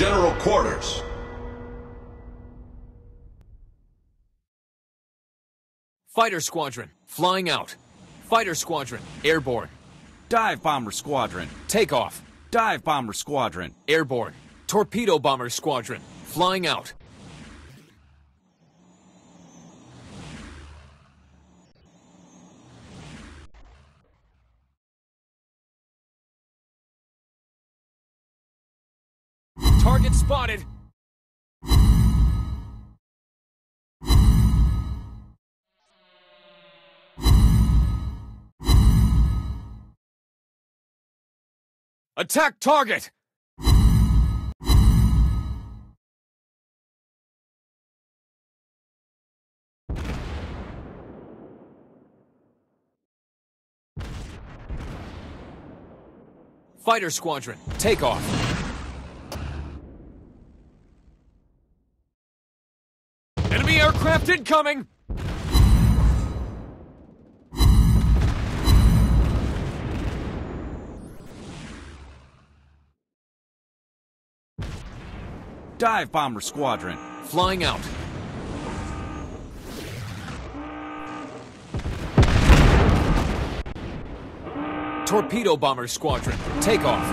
General Quarters. Fighter Squadron, flying out. Fighter Squadron, airborne. Dive Bomber Squadron. Takeoff, Dive Bomber Squadron. airborne. Torpedo Bomber Squadron, flying out. Target spotted. Attack target! Fighter Squadron, take off. Enemy aircraft incoming! Dive Bomber Squadron. Flying out. Torpedo Bomber Squadron, take off.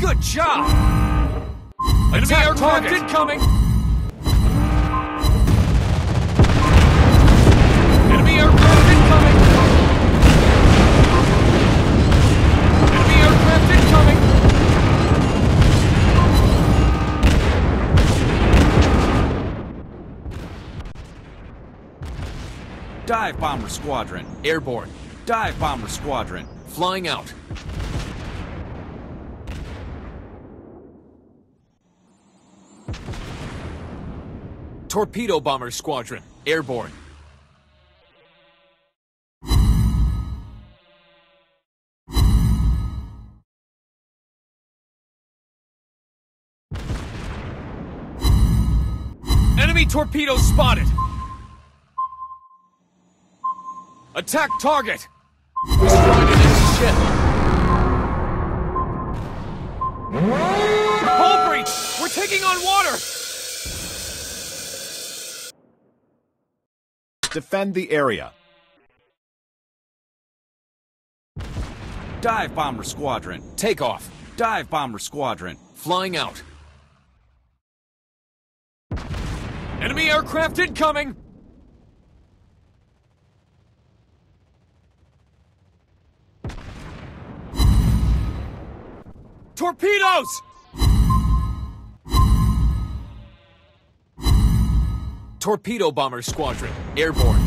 Good job! Enemy aircraft target. incoming! Enemy aircraft incoming! Enemy aircraft incoming! Dive Bomber Squadron. Airborne, Dive Bomber Squadron. flying out. Torpedo Bomber Squadron, airborne. Enemy torpedoes spotted! Attack target! Destroyed enemy ship! Taking on water! Defend the area. Dive Bomber Squadron. Take off. Dive Bomber Squadron. Flying out. Enemy aircraft incoming! Torpedoes! Torpedo Bomber Squadron, airborne.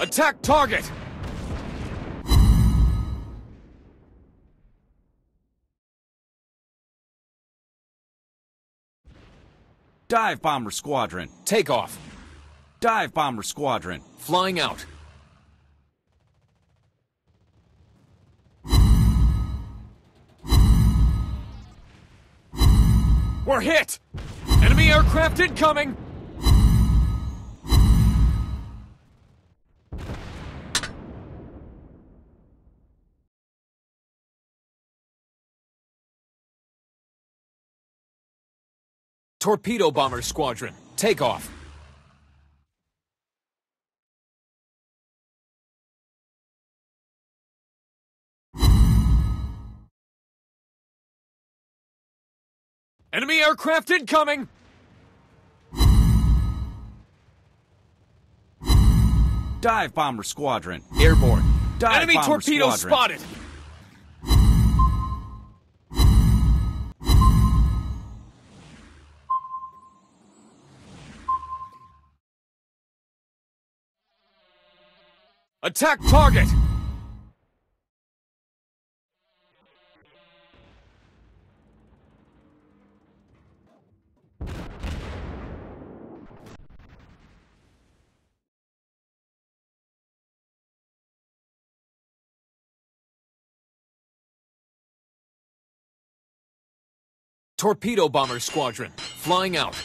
Attack target! Dive Bomber Squadron. Take off. Dive Bomber Squadron. Flying out. We're hit! Enemy aircraft incoming! Torpedo Bomber Squadron, take off. Enemy aircraft incoming! Dive Bomber Squadron. Airborne. Dive Enemy Bomber torpedo Squadron. spotted! Attack target! Torpedo Bomber Squadron, flying out.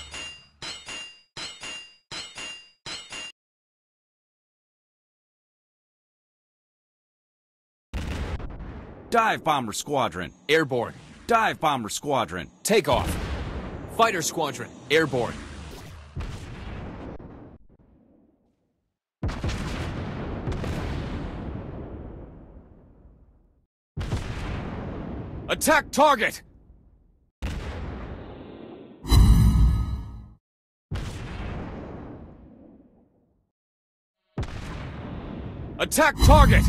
Dive Bomber Squadron. Airborne. Dive Bomber Squadron. Takeoff. Fighter Squadron, airborne. Attack target! Attack target!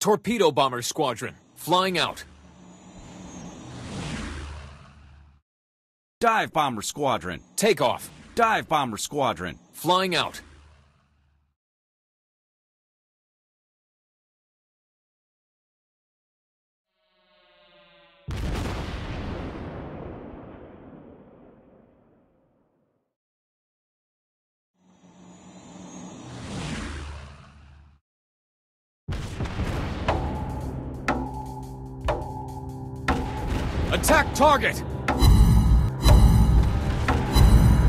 Torpedo Bomber Squadron, flying out. Dive Bomber Squadron. Takeoff. Dive Bomber Squadron. Flying out. Attack target!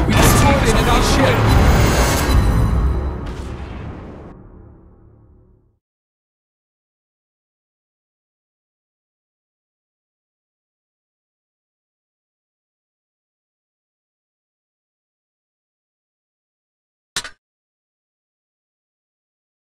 We destroyed an enemy ship!